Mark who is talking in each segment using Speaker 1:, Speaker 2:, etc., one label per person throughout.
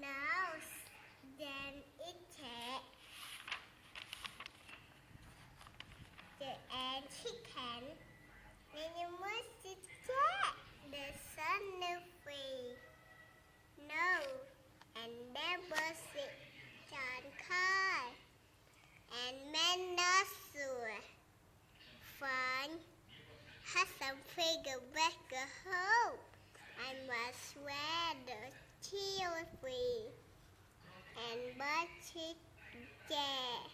Speaker 1: now then it take the and chicken then you must check the sun is free no and there was it John Carr and men not sure fun has some figure back a hope I must wear the teal free and but it there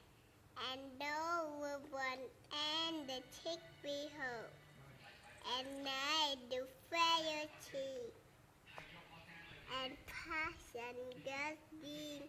Speaker 1: and no one and the tick behold and I do fire tea and passion just being